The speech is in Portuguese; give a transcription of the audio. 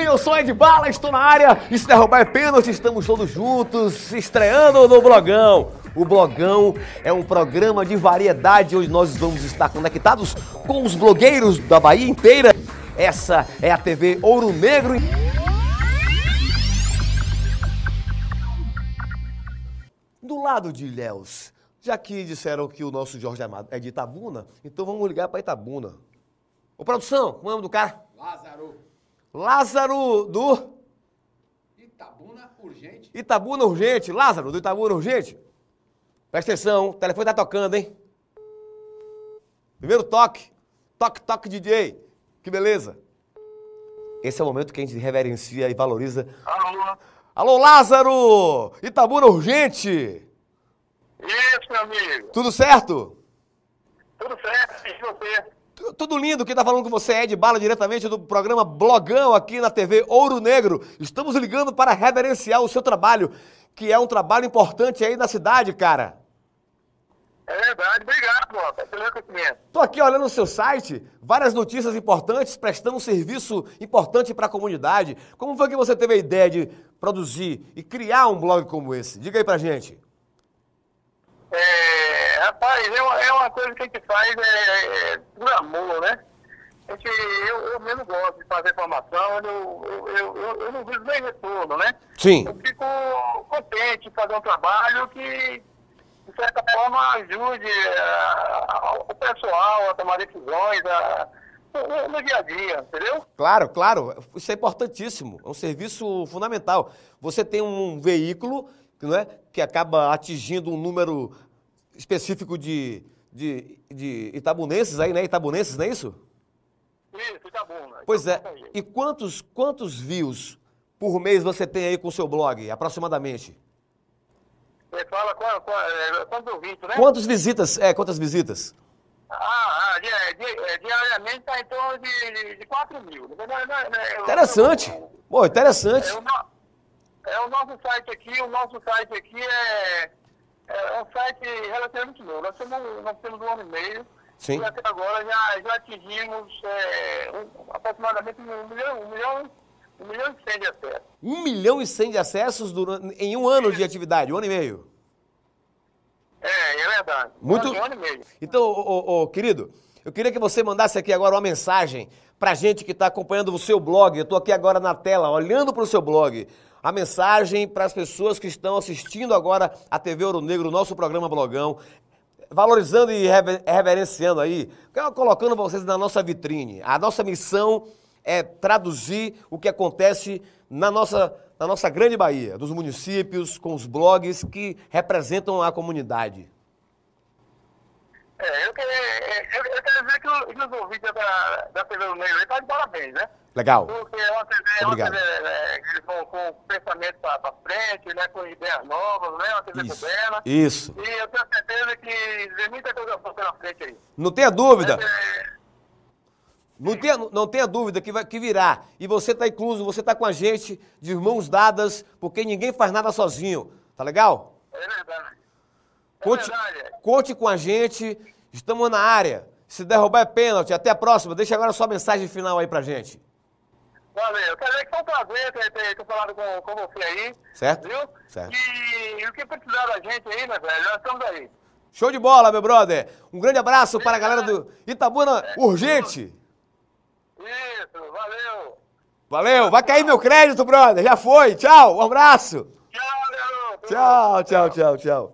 Bem, eu sou Ed Bala, estou na área. Se derrubar é pênalti, estamos todos juntos, estreando no Blogão. O Blogão é um programa de variedade onde nós vamos estar conectados com os blogueiros da Bahia inteira. Essa é a TV Ouro Negro. Do lado de Ilhéus, já que disseram que o nosso Jorge Amado é de Itabuna, então vamos ligar para Itabuna. Ô produção, o nome do cara? Lázaro. Lázaro do Itabuna urgente. Itabuna Urgente. Lázaro do Itabuna Urgente. Presta atenção, o telefone tá tocando, hein? Primeiro toque. Toque, toque, DJ. Que beleza. Esse é o momento que a gente reverencia e valoriza. Alô? Alô, Lázaro! Itabuna Urgente. Isso, meu amigo. Tudo certo? Tudo certo? E você? Tu- Tudo lindo, quem tá falando com você é Ed Bala, diretamente do programa Blogão aqui na TV Ouro Negro. Estamos ligando para reverenciar o seu trabalho, que é um trabalho importante aí na cidade, cara. É verdade. Obrigado, Bota. Pelo reconhecimento. Tô aqui olhando o seu site, várias notícias importantes, prestando um serviço importante para a comunidade. Como foi que você teve a ideia de produzir e criar um blog como esse? Diga aí pra gente. É, rapaz, é uma, é uma coisa que a gente faz é, é, por amor, né? A gente, eu, eu mesmo gosto de fazer formação, eu, eu, eu, eu, não vejo nem retorno, né? Sim. Eu fico contente de fazer um trabalho que, de certa forma, ajude ah, o pessoal a tomar decisões ah, no, no dia a dia, entendeu? Claro, claro, isso é importantíssimo, é um serviço fundamental. Você tem um veículo não é, que acaba atingindo um número específico de, de, de itabunenses aí, né? Itabunenses, não é isso? Isso, Itabuna. Pois é. Itabuna. E quantos, quantos views por mês você tem aí com o seu blog, aproximadamente? Você fala qual, qual, é, quantos ouvintes, né? Quantas visitas? É, quantas visitas? Ah, ah, di- di- é, diariamente está em torno de, de, de 4 mil. Não, não, não, não, Interessante. o- Pô, interessante. É o, no- é o nosso site aqui, o nosso site aqui é, é um site relativamente novo. Nós temos, nós temos um ano e meio. Sim. E até agora já, já atingimos é, um- aproximadamente um milhão, um milhão, um milhão e cem de acessos. Um milhão e cem de acessos durante, em um ano de atividade, um ano e meio. É, é verdade. Muito- Um ano e meio. Então, ô, ô, ô, querido, eu queria que você mandasse aqui agora uma mensagem pra gente que está acompanhando o seu blog. Eu estou aqui agora na tela, olhando para o seu blog. A mensagem para as pessoas que estão assistindo agora a TV Ouro Negro, nosso programa Blogão, valorizando e rever- reverenciando aí, colocando vocês na nossa vitrine. A nossa missão é traduzir o que acontece na nossa, na nossa grande Bahia, dos municípios, com os blogs que representam a comunidade. É, eu, eu quero dizer que, o- que os ouvintes da, da TV do Negro estão de parabéns, né? Legal. Porque é uma TV, é uma. TV é, com, com pensamento para frente, né? com ideias novas, né? Uma TV Isso. moderna. Isso. E eu tenho certeza que vem muita coisa pela frente aí. Não tenha dúvida. É, Não tenha, não tenha dúvida que, vai, que virá. E você está incluso, você está com a gente de mãos dadas, porque ninguém faz nada sozinho. Tá legal? é verdade. É Conte, verdade. conte com a gente. Estamos na área. Se derrubar é pênalti. Até a próxima. Deixa agora sua mensagem final aí pra gente. Valeu. Quero dizer que foi um prazer ter, ter, ter falado com, com você aí. Certo? Viu? Certo. E, o que precisar da gente aí, né, velho? Nós estamos aí. Show de bola, meu brother. Um grande abraço para a galera do Itabuna Urgente. Isso, valeu. Valeu. Vai cair meu crédito, brother. Já foi. Tchau. Um abraço. Tchau, garoto. Tchau, tchau, tchau, tchau.